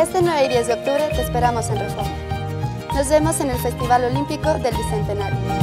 Este 9 y 10 de octubre te esperamos en Reforma. Nos vemos en el Festival Olímpico del Bicentenario.